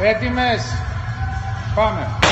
Έτοιμες; Πάμε.